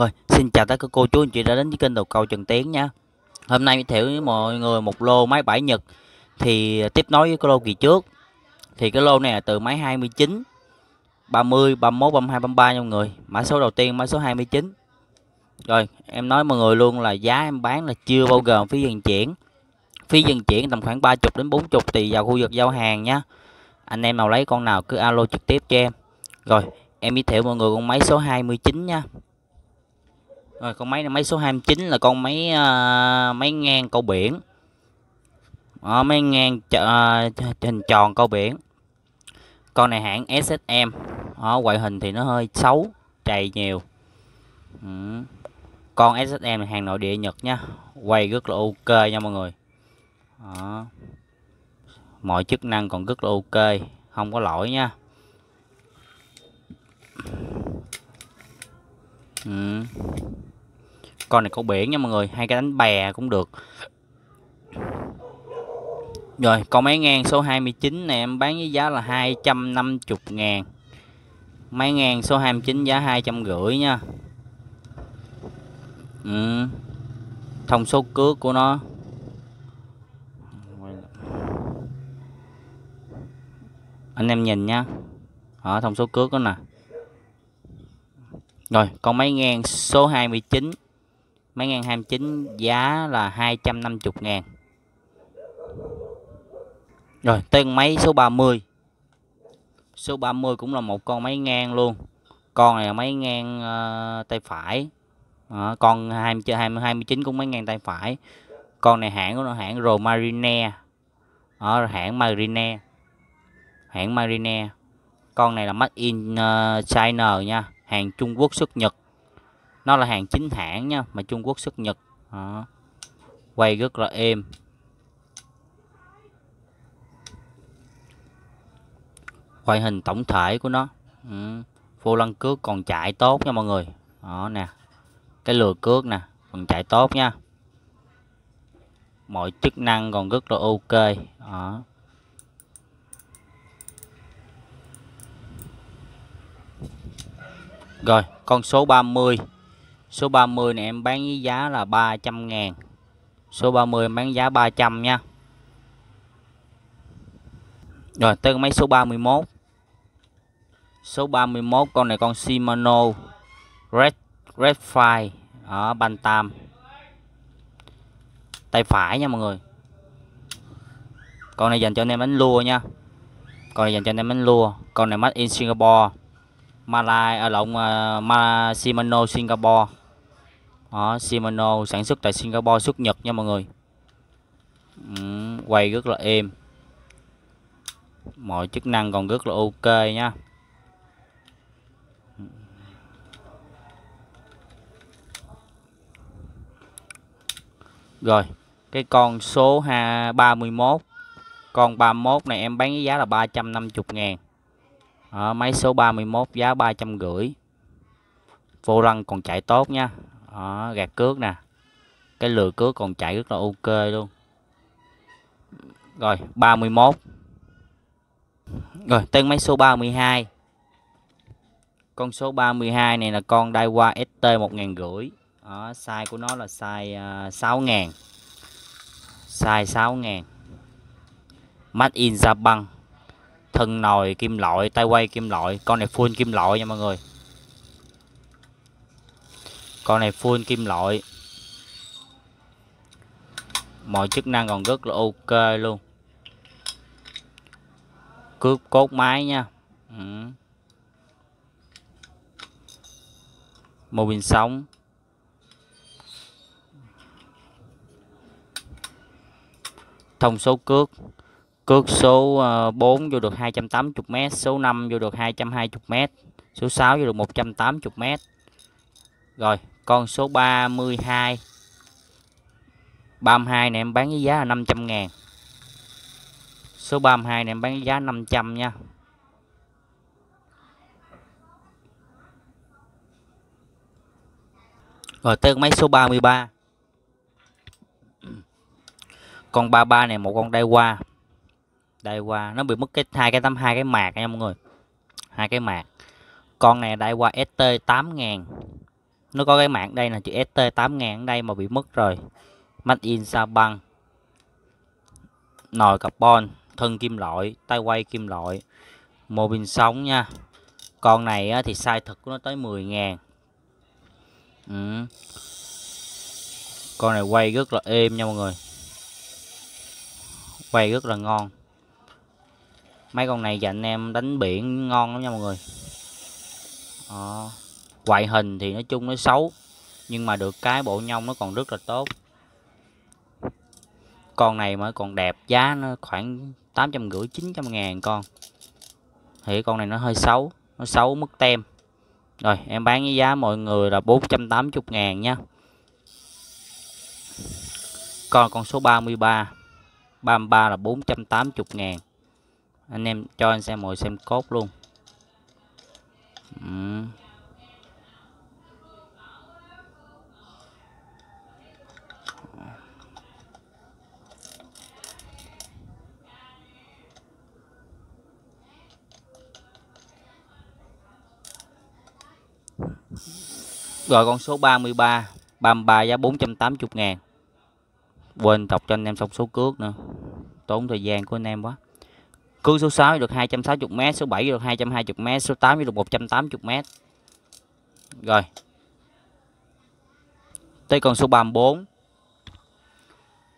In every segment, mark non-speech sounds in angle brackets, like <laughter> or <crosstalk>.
Rồi, xin chào tất cả cô chú anh chị đã đến với kênh đầu cầu Trần Tiến nha. Hôm nay thiệu với mọi người một lô máy bãi Nhật thì tiếp nối với cái lô kỳ trước. Thì cái lô này là từ máy 29, 30, 31, 32, 33 nha mọi người. Mã số đầu tiên mã số 29. Rồi, em nói mọi người luôn là giá em bán là chưa bao gồm phí vận chuyển. Phí vận chuyển tầm khoảng 30 đến 40 tùy vào khu vực giao hàng nha. Anh em nào lấy con nào cứ alo trực tiếp cho em. Rồi, em giới thiệu mọi người con máy số 29 nha. Rồi con máy này máy số 29 là con máy uh, máy ngang câu biển. Đó, máy ngang uh, hình tròn câu biển. Con này hãng SSM. Đó, ngoại hình thì nó hơi xấu, trầy nhiều. Ừ. Con SSM này hàng nội địa Nhật nha. Quay rất là ok nha mọi người. Đó. Mọi chức năng còn rất là ok, không có lỗi nha. Ừ con này câu biển nha mọi người hay cái đánh bè cũng được. Rồi, con máy ngang số 29 này em bán với giá là 250 ngàn. Máy ngang số 29 giá 250 nha. Ừ. Thông số cước của nó. Anh em nhìn nha. Ở thông số cước đó nè. Rồi, con máy ngang số 29 Máy ngang 29 giá là 250 ngàn. Rồi tên máy số 30 Số 30 cũng là một con máy ngang luôn. Con này là máy ngang uh, tay phải. À, Con 20, 20, 29 cũng máy ngang tay phải. Con này hãng của nó hãng Romarine. Ở hãng Marine. Hãng Marine. Con này là made in uh, China nha. Hàng Trung Quốc xuất Nhật nó là hàng chính hãng nha, mà Trung Quốc xuất Nhật. Đó. quay rất là êm. Quay hình tổng thể của nó. Ừ. vô lăng cước còn chạy tốt nha mọi người. Đó nè. Cái lừa cước nè, còn chạy tốt nha. Mọi chức năng còn rất là ok. Đó. rồi, con số 30 Số 30 này em bán với giá là 300 ngàn. Số 30 em bán giá 300 nha. Rồi tới máy số 31 Số 31 con này con Shimano Red Red Fire ở Bantam. Tay phải nha mọi người. Con này dành cho anh em đánh lua nha. Con này dành cho anh em đánh lua. Con này made in Singapore. Malai ở à, lộn uh, Shimano Singapore đó, Shimano sản xuất tại Singapore xuất Nhật nha mọi người. Ừ, quay rất là êm. Mọi chức năng còn rất là ok nha. Rồi cái con số 31 con 31 này em bán với giá là 350 ngàn. Ở máy số 31 giá 350 vô lăng còn chạy tốt nha đó, gạt cước nè. Cái lừa cước còn chạy rất là ok luôn. Rồi 31 rồi tên máy số 32 con số 32 này là con Daiwa ST 1500 đó, size của nó là size à, uh, 6000 size 6000 Made in Japan. Thân nồi kim loại tay quay kim loại. Con này full kim loại nha mọi người con này full kim loại. Mọi chức năng còn rất là ok luôn. Cướp cốt máy nha. Ừ. mô bình sống. Thông số cước. Cước số ờ, 4 vô được 280m số 5 vô được 220m số 6 vô được 180m rồi, con số 32 32 này em bán với giá là 500 ngàn. Số 32 này em bán với giá 500 nha. Rồi, tới máy số 33 Con 33 này một con đai qua Đai qua Nó bị mất cái hai cái tấm hai cái mạc nha mọi người. Hai cái mạc. Con này đai qua ST 8000 ngàn nó có cái mảng đây là chữ ST 8000 ở đây mà bị mất rồi. Made in Sa băng nồi carbon thân kim loại tay quay kim loại. Mô pin sống nha. Con này á, thì size thực của nó tới 10 ngàn. Ừ. con này quay rất là êm nha mọi người. Quay rất là ngon. Mấy con này dành em đánh biển ngon lắm nha mọi người. Đó ngoại hình thì nói chung nó xấu, nhưng mà được cái bộ nhông nó còn rất là tốt. Con này mới còn đẹp, giá nó khoảng tám trăm rưỡi, chín trăm ngàn con. Thì con này nó hơi xấu, nó xấu mất tem. Rồi, em bán với giá mọi người là 480 ngàn nha. Con con số 33 33 là 480 ngàn. Anh em cho anh xem, mọi xem cốt luôn. Rồi con số 33 33 giá 480 ngàn. Quên đọc cho anh em xong số cước nữa. Tốn thời gian của anh em quá. Cước số 6 được 260m Số 7 được 220m Số 8 được 180m Rồi. Tới con số 34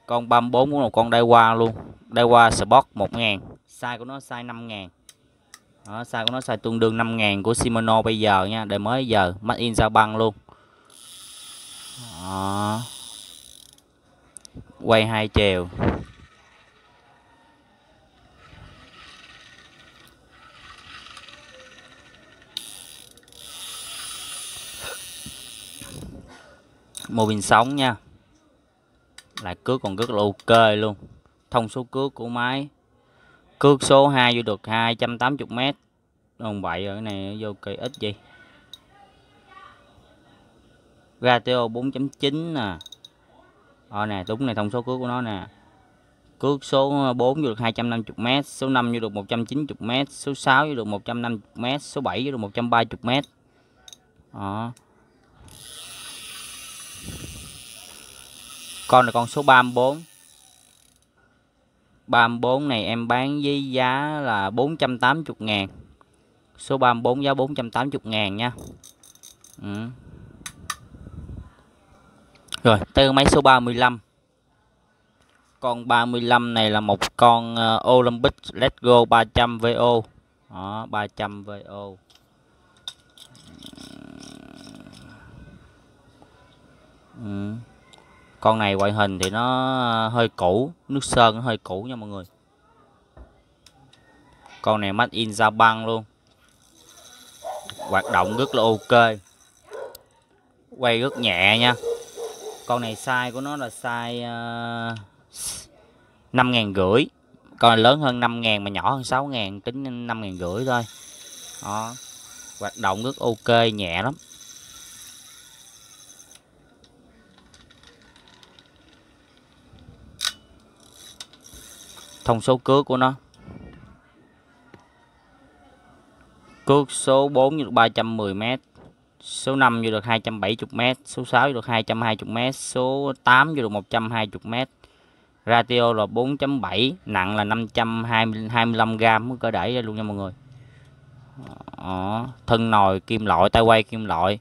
Con 34 cũng là con đai qua luôn. Đai qua Sport 1 ngàn, Size của nó size 5 ngàn đó, size của nó size tương đương 5 ngàn của Shimano bây giờ nha đời mới giờ Made in sao băng luôn. Đó. quay hai chiều. Mô bình sóng nha. Lại cước còn rất là ok luôn. Thông số cước của máy cước số 2 vô được 280m đồng bậy ở cái này vô kỳ ít gì ratio 4.9 nè. Ờ nè, đúng này, thông số cước của nó nè. Cước số 4 vô được 250m số 5 vô được 190m số 6 vô được 150m số 7 vô được 130m đó ờ. con là con số 34 34 này em bán với giá là 480 ngàn. Số 34 giá 480 ngàn nha. Ừ. rồi tới máy số 35 con 35 này là một con uh, Olympic Let's Go 300 VO đó 300 VO ừ con này ngoại hình thì nó ờ, hơi cũ, nước sơn nó hơi cũ nha mọi người. Con này made in Japan luôn. Hoạt động rất là ok. Quay rất nhẹ nha. Con này size của nó là size ờ, năm ngàn rưỡi. Con này lớn hơn 5 ngàn mà nhỏ hơn 6 ngàn, tính 5 ngàn rưỡi thôi. Đó. Hoạt động rất ok, nhẹ lắm. Thông số cước của nó. Cước số 4 như được 310m số 5 như được 270m số 6 như được 220m số 8 như được 120m ratio là 4.7 nặng là 525g mới có đẩy ra luôn nha mọi người. Đó. thân nồi, kim loại, tay quay kim loại.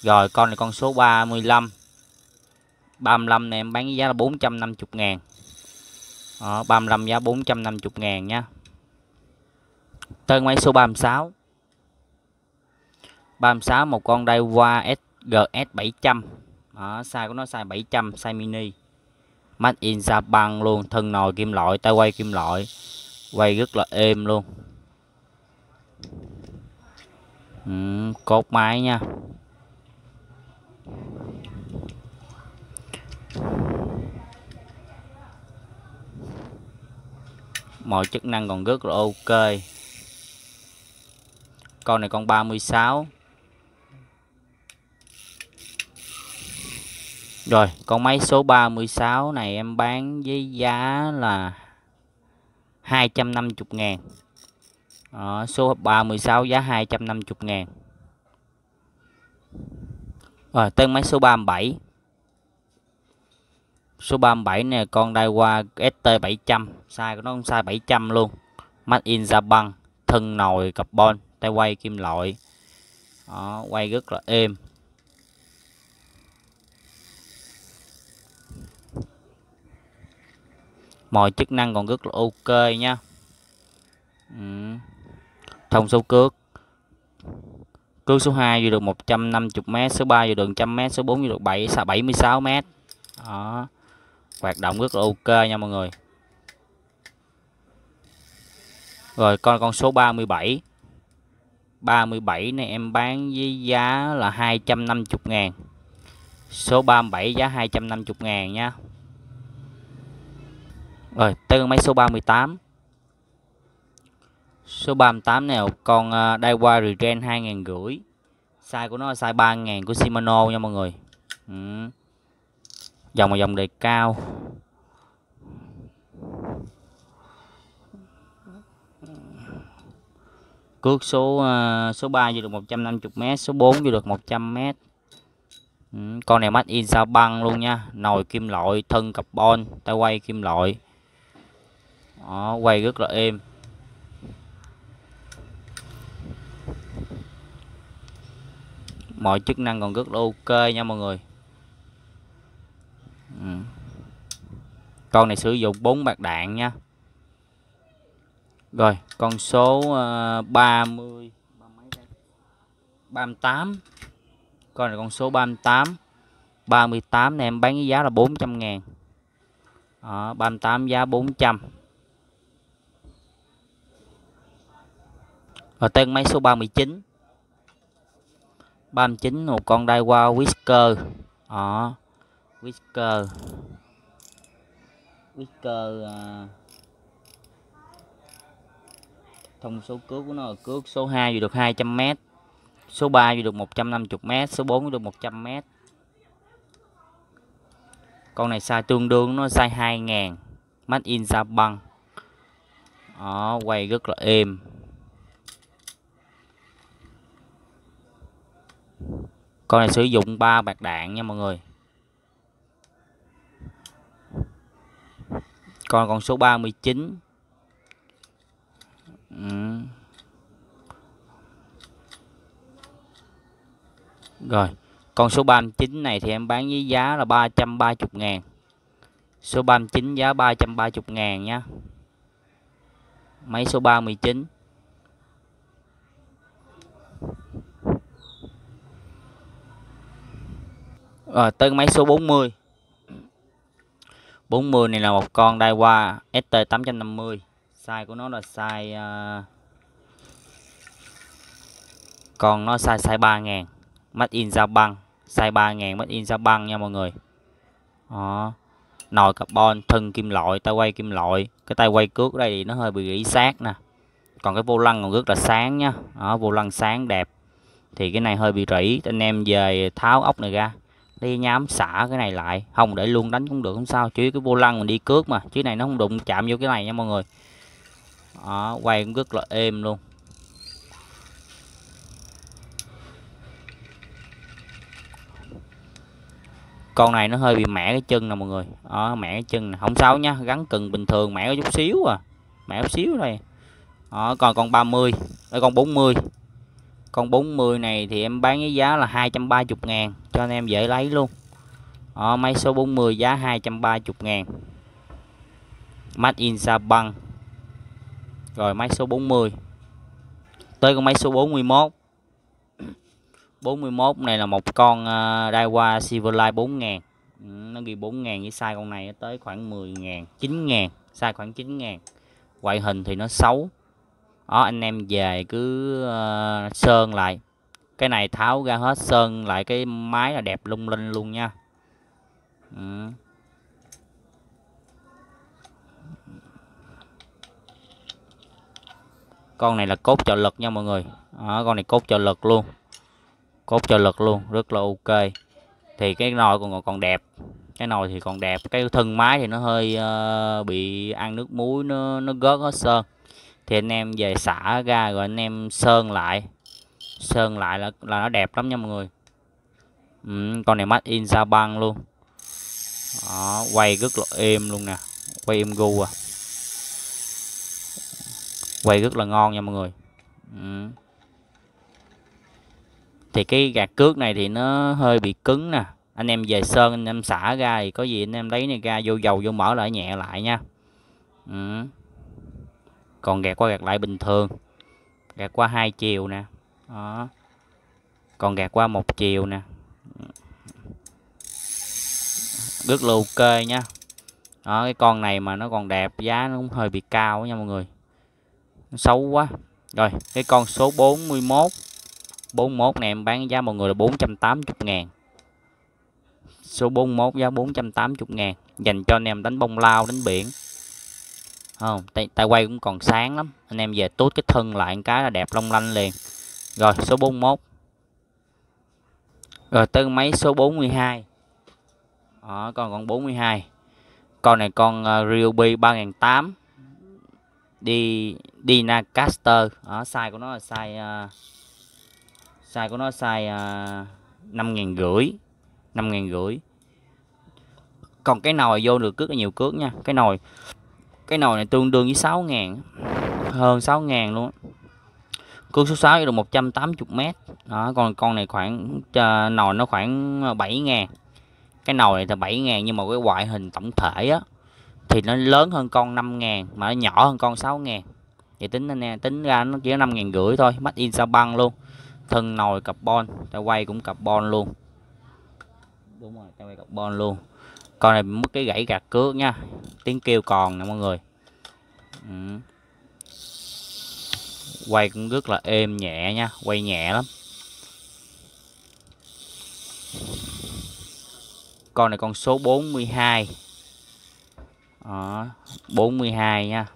Rồi, con này con số 35 35 này em bán giá là 450 ngàn. Ờ, đó, 35 giá 450 ngàn nha. Tới máy số 36 36 một con Daiwa SGS 700 đó, size của nó size 700 size mini. Made in Japan luôn thân nồi kim loại tay quay kim loại. Quay rất là êm luôn. Ừ, cốt máy nha. Mọi chức năng còn rất là ok. Con này con 36 rồi con máy số 36 này em bán với giá là 250 ngàn. Đó, số 36 giá 250 ngàn. Rồi tên máy số 37 số 37 nè con Daiwa ST700 size của nó cũng size 700 luôn. Made in Japan thân nồi carbon tay quay kim loại. Đó, quay rất là êm. Mọi chức năng còn rất là ok nha. Ừ. thông số cước. Cước số 2 vừa được 150m số 3 vừa được 100m số 4 vừa được 7 76m đó hoạt động rất là ok nha mọi người. Rồi con con số 37 37 này em bán với giá là 250 ngàn. Số 37 giá 250 ngàn nha. Rồi tới con máy số 38 số 38 này con uh, Daiwa Regen 2 ngàn rưỡi size của nó là size 3 ngàn của Shimano nha mọi người. Ừ dòng là dòng đề cao. Cước số ờ, số 3 vô được 150m số 4 vô được 100m ừ, con này mắt in sao băng luôn nha. Nồi kim loại thân carbon tay quay kim loại. Đó, quay rất là êm. Mọi chức năng còn rất là ok nha mọi người ừ. con này sử dụng bốn bạc đạn nha. Rồi con số uh, 30 38 con này con số 38 38 này em bán với giá là 400 ngàn. Đó, 38 giá 400 Rồi tên máy số 39 39 một con Daiwa Whisker. Đó. Whisker. Whisker à, thông số cước của nó là cước số 2 vừa được 200m số 3 vừa được 150m số 4 vừa được 100m con này size tương đương nó size 2000 made in Japan. Đó quay rất là êm. Con này sử dụng ba bạc đạn nha mọi người. Còn con số 39 ừ. rồi, con số 39 này thì em bán với giá là 330 ngàn. Số 39 giá 330 ngàn nhá. Máy số 39 Rồi, tới máy số 40 40 này là một con Daiwa ST850 size của nó là size ờ, uh, còn nó size size 3000 made in Japan. Size 3000 made in Japan nha mọi người. Đó. Nồi carbon thân kim loại tay quay kim loại. Cái tay quay cước đây thì nó hơi bị rỉ sát nè. Còn cái vô lăng còn rất là sáng nhá đó vô lăng sáng đẹp. Thì cái này hơi bị rỉ. Anh em về tháo ốc này ra đi nhám xả cái này lại. Không để luôn đánh cũng được không sao. Chứ cái vô lăng mình đi cước mà. Chứ này nó không đụng chạm vô cái này nha mọi người. Đó, quay cũng rất là êm luôn. Con này nó hơi bị mẻ cái chân nè mọi người. Đó, mẻ cái chân này. không sao nha gắn cần bình thường mẻ có chút xíu à. Mẻ chút xíu đây đó, còn con 30 mươi, con 40 con 40 này thì em bán với giá là 230 ngàn cho anh em dễ lấy luôn. Ờ, Ở máy số 40 giá 230 ngàn. Made in Japan rồi máy số 40 tới con máy số 41 41 <coughs> này là một con uh, Daiwa Silverlight 4 ngàn. Ừ, nó ghi 4 ngàn với size con này tới khoảng 10 ngàn 9 ngàn size khoảng 9 ngàn. Ngoại hình thì nó xấu đó anh em về cứ uh, sơn lại. Cái này tháo ra hết sơn lại cái máy là đẹp lung linh luôn nha. Ừ. con này là cốt trợ lực nha mọi người. Đó, con này cốt trợ lực luôn. Cốt trợ lực luôn rất là ok. Thì cái nồi còn còn đẹp. Cái nồi thì còn đẹp. Cái thân máy thì nó hơi uh, bị ăn nước muối nó nó gớt hết sơn thì anh em về xả ra rồi anh em sơn lại. Sơn lại là là nó đẹp lắm nha mọi người. Ừ, con này made in Japan luôn. Đó, quay rất là êm luôn nè. Quay êm gu à. Quay rất là ngon nha mọi người. Ừ. thì cái gạt cước này thì nó hơi bị cứng nè. Anh em về sơn anh em xả ra thì có gì anh em lấy này ra vô dầu vô mỡ lại nhẹ lại nha. Ừ còn gạt qua gạt lại bình thường. Gạt qua hai chiều nè. Đó. Còn gạt qua một chiều nè. Rất là ok nha. Đó, cái con này mà nó còn đẹp, giá nó cũng hơi bị cao nha mọi người. Nó xấu quá. Rồi, cái con số 41 41 này em bán giá mọi người là 480 ngàn. Số 41 giá 480 ngàn. Dành cho anh em đánh bông lao, đánh biển không tay, tay quay cũng còn sáng lắm. Anh em về tốt cái thân lại cái là đẹp long lanh liền. Rồi số 41 rồi tới máy số 42 đó, con còn 42 con này con uh, Ryobi 3008 đi Dynacaster đó, size của nó là size uh, size của nó size ờ, năm ngàn rưỡi năm ngàn rưỡi. Còn cái nồi vô được rất là nhiều cước nha. Cái nồi cái nồi này tương đương với 6 ngàn hơn 6 ngàn luôn cước số 6 được 180 mét. Đó còn con này khoảng uh, nồi nó khoảng 7 ngàn. Cái nồi này là 7 ngàn nhưng mà cái ngoại hình tổng thể á thì nó lớn hơn con 5 ngàn mà nó nhỏ hơn con 6 ngàn. Thì tính anh em tính ra nó chỉ có 5 ngàn rưỡi thôi mắt in sao băng luôn. Thân nồi carbon tay quay cũng carbon luôn. Đúng rồi tay quay carbon luôn con này mất cái gãy gạt cước nha. Tiếng kêu còn nè mọi người. Ừ. quay cũng rất là êm nhẹ nha quay nhẹ lắm. Con này con số 42 đó, 42 nha.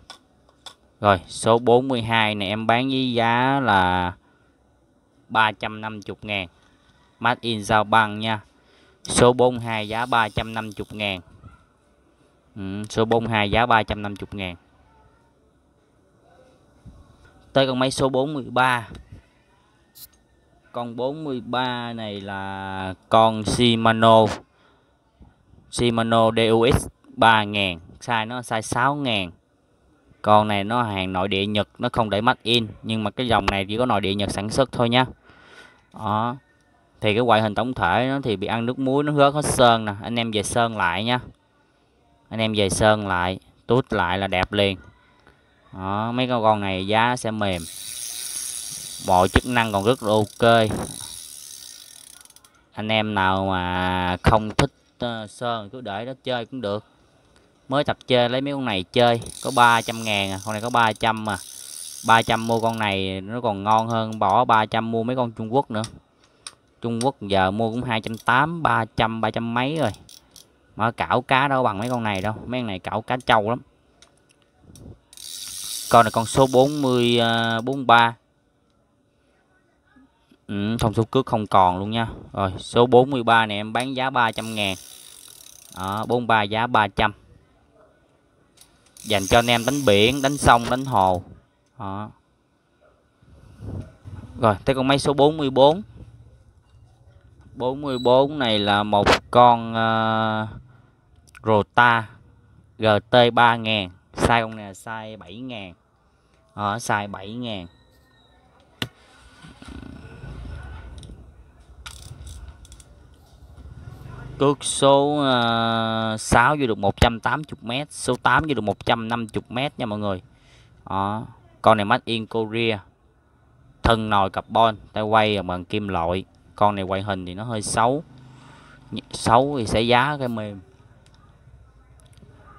Rồi số 42 này em bán với giá là 350 ngàn. Made in Giao Băng nha. Số 42 giá 350 ngàn. Ừ, Số 42 giá 350 ngàn. Tới con máy số 43 Con 43 này là con Shimano. Shimano DUX 3000 Size nó size 6000 Con này nó hàng nội địa Nhật Nó không để mắt in Nhưng mà cái dòng này chỉ có nội địa Nhật sản xuất thôi nha Đó thì cái ngoại hình tổng thể nó thì bị ăn nước muối nó rớt hết sơn nè. Anh em về sơn lại nha. Anh em về sơn lại tút lại là đẹp liền. Đó, mấy con con này giá sẽ mềm. Mọi chức năng còn rất là ok. Anh em nào mà không thích uh, sơn cứ để đó chơi cũng được. Mới tập chơi lấy mấy con này chơi có 300 ngàn à. con này có 300 mà. 300 mua con này nó còn ngon hơn bỏ 300 mua mấy con Trung Quốc nữa. Trung Quốc giờ mua cũng 280 300 300 mấy rồi. Mà cảo cá đâu bằng mấy con này đâu mấy con này cảo cá trâu lắm. Con này con số 40 uh, 43 ừ, thông số cước không còn luôn nha. Rồi số 43 này em bán giá 300 ngàn. Đó, 43 giá 300 dành cho anh em đánh biển đánh sông đánh hồ. Đó. rồi tới con máy số 44 44 này là một con uh, Rota GT 3000 size con này là size 7000 ở ờ, size 7000 cước số ờ, uh, 6 vô được 180m số 8 vô được 150m nha mọi người. Đó. con này made in Korea. Thân nồi carbon tay quay bằng kim loại con này quay hình thì nó hơi xấu. Xấu thì sẽ giá cái mềm.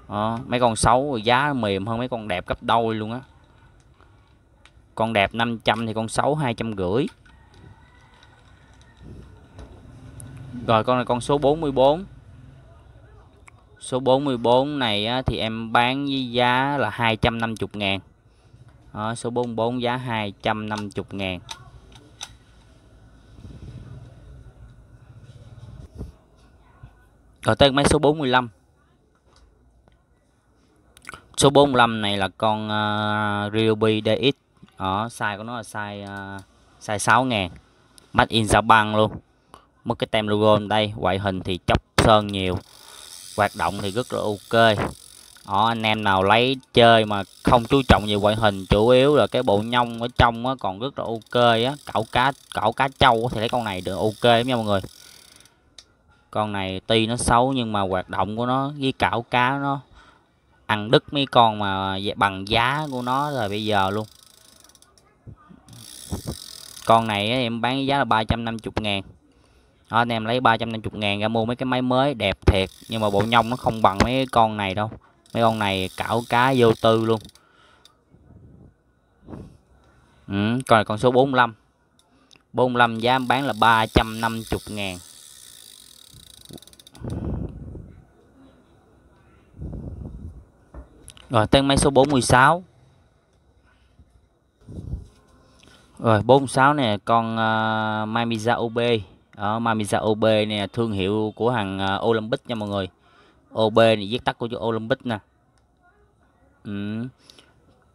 Đó, mấy con xấu thì giá mềm hơn mấy con đẹp gấp đôi luôn á. Con đẹp 500 thì con xấu hai trăm rưỡi. Rồi con này con số 44 số 44 này á, thì em bán với giá là 250 ngàn. Đó, số 44 giá 250 ngàn. Rồi tới máy số 45 Số 45 này là con uh, Ryobi DX Ở size của nó là size uh, size 6 ngàn. Made in Japan luôn. Mất cái tem logo đây ngoại hình thì chóc sơn nhiều. Hoạt động thì rất là ok. Ở anh em nào lấy chơi mà không chú trọng về ngoại hình chủ yếu là cái bộ nhông ở trong á, còn rất là ok á. Cảo cá cảo cá trâu thì lấy con này được ok lắm nha mọi người con này tuy nó xấu nhưng mà hoạt động của nó với cảo cá nó ăn đứt mấy con mà bằng giá của nó rồi bây giờ luôn. Con này em bán giá là 350 ngàn. Đó, anh em lấy 350 ngàn ra mua mấy cái máy mới đẹp thiệt nhưng mà bộ nhông nó không bằng mấy con này đâu. Mấy con này cảo cá vô tư luôn. Ừ, còn con số 45 45 giá em bán là 350 ngàn. Rồi tên máy số 46 Rồi 46 này con uh, Mamiza OB Đó, Mamiza OB này thương hiệu của hàng uh, Olympic nha mọi người. OB này viết tắt của chữ Olympic nè. Ừ.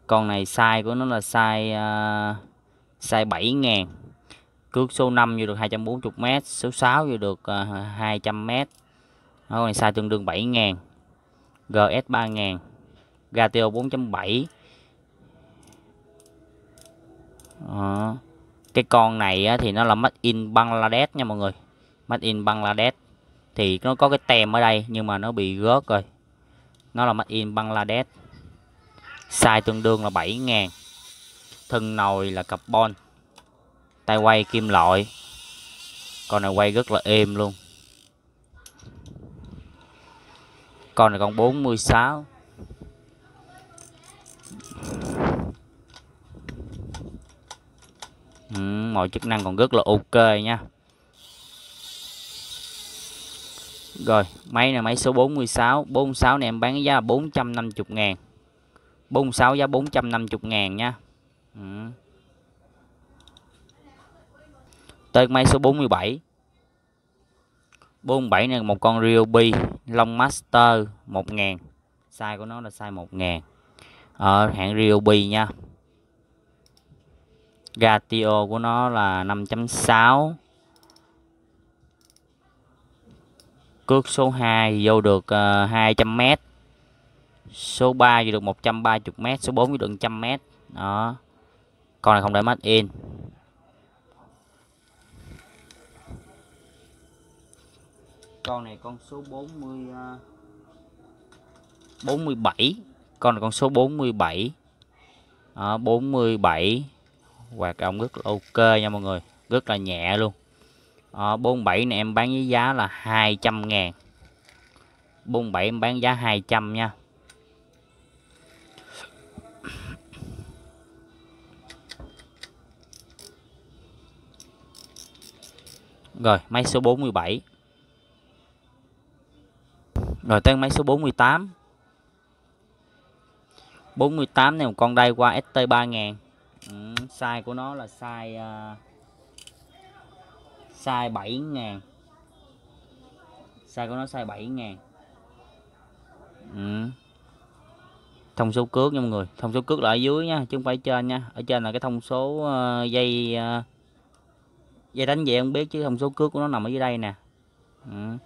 Con này size của nó là size uh, size 7 ngàn. Cước số 5 vô được 240m Số 6 vô được uh, 200m Đó, con này size tương đương 7 ngàn. GS 3 ngàn. Gatio 4.7 Đó. Ờ. cái con này á, thì nó là made in Bangladesh nha mọi người. Made in Bangladesh. Thì nó có cái tem ở đây nhưng mà nó bị rớt rồi. Nó là made in Bangladesh. Size tương đương là 7.000 thân nồi là carbon. Tay quay kim loại. Con này quay rất là êm luôn. Con này con 46 ừ, mọi chức năng còn rất là ok nha. Rồi máy này máy số 46 46 này em bán giá 450 ngàn. 46 giá 450 ngàn nha. Ừ. tới máy số 47 47 này một con Ryobi Long Master 1000 size của nó là size 1000 ở hãng Ryobi nha. Gatio của nó là 5.6 cước số 2 vô được ờ, uh, 200m số 3 vô được 130m số 4 vô được 100m đó. Con này không để mắt in. Con này con số 40 uh, 47 con này con số 47 đó, 47 hoạt động rất là ok nha mọi người. Rất là nhẹ luôn. Ờ, à, 47 này em bán với giá là 200 ngàn. 47 em bán giá 200 nha. Rồi máy số 47 Rồi tới máy số 48 48 này một con đây qua ST 3000 ừ, size của nó là size uh, size 7 ngàn. Size của nó size 7 ngàn. Ừ. thông số cước nha mọi người. Thông số cước là ở dưới nha chứ không phải trên nha. Ở trên là cái thông số uh, dây uh, dây đánh về không biết chứ thông số cước của nó nằm ở dưới đây nè. Ừ.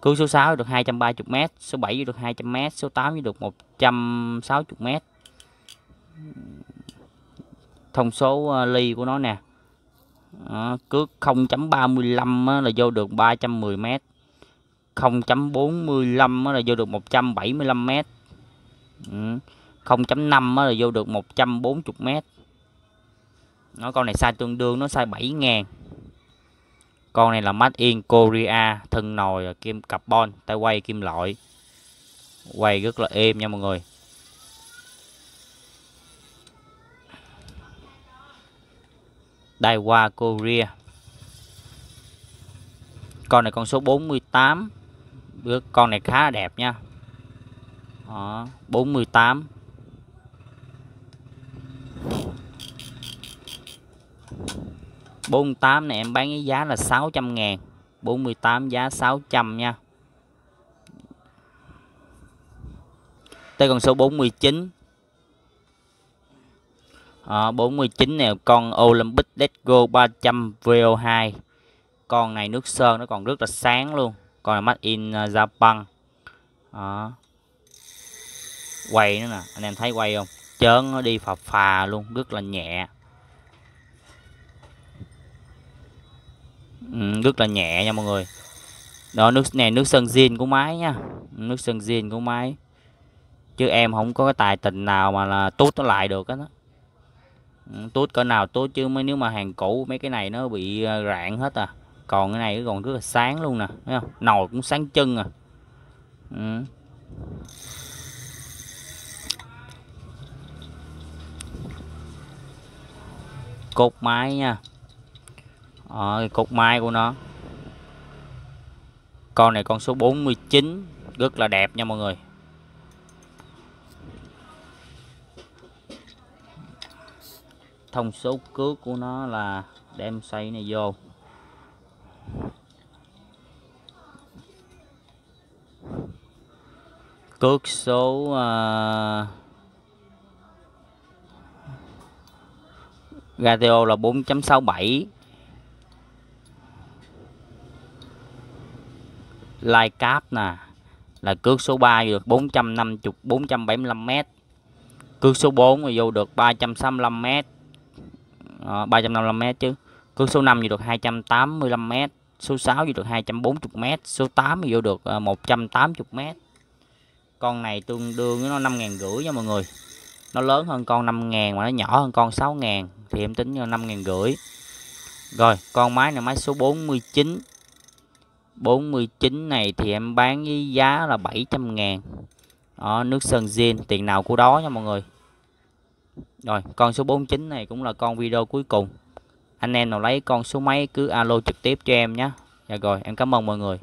cước số 6 được 230m số 7 được 200m số 8 được 160m thông số ờ, ly của nó nè. Đó, cước 0.35 là vô được 310 m 0.45 là vô được 175 m ừ. 0.5 là vô được 140 m nó con này size tương đương nó size 7 ngàn. Con này là made in Korea thân nồi ờ, kim carbon tay quay kim loại. Quay rất là êm nha mọi người. Daiwa Korea. Con này con số 48 con này khá là đẹp nha. Đó, 48 48 này em bán cái giá là 600 ngàn. 48 giá 600 nha. Tới con số 49 Ờ, à, 49 nè con Olympic Let's Go 300 VO2 con này nước sơn nó còn rất là sáng luôn. Con này made in ờ, Japan. Đó quay nữa nè anh em thấy quay không? Chớn nó đi phà phà luôn rất là nhẹ. Ừ, rất là nhẹ nha mọi người. Đó nước này nước sơn zin của máy nha. Nước sơn zin của máy. Chứ em không có cái tài tình nào mà là tốt nó lại được đó, đó. Ừ, tốt cỡ nào tốt chứ mới nếu mà hàng cũ mấy cái này nó bị ờ, rạn hết à. Còn cái này còn rất là sáng luôn nè thấy không? Nồi cũng sáng chân à. Ừ. cột máy nha. Ờ, cột máy của nó. Con này con số 49 rất là đẹp nha mọi người. Thông số cước của nó là đem xoay này vô cước số à, uh, Gateo là 4.67 Light cap nè là cước số 3 được 450 475 m. Cước số 4 thì vô được 365 m. Ờ, 355 m chứ. Cứ số 5 thì được 285 m, số 6 thì được 240 m, số 8 thì vô được ờ, 180m Con này tương đương với nó 5 ngàn rưỡi nha mọi người. Nó lớn hơn con 5 ngàn mà nó nhỏ hơn con 6 ngàn thì em tính cho 5 ngàn rưỡi. Rồi, con máy này máy số 49 49 này thì em bán với giá là 700 ngàn đó, nước sơn zin tiền nào của đó nha mọi người rồi, con số 49 này cũng là con video cuối cùng. Anh em nào lấy con số máy cứ alo trực tiếp cho em nhé. Dạ rồi, em cảm ơn mọi người.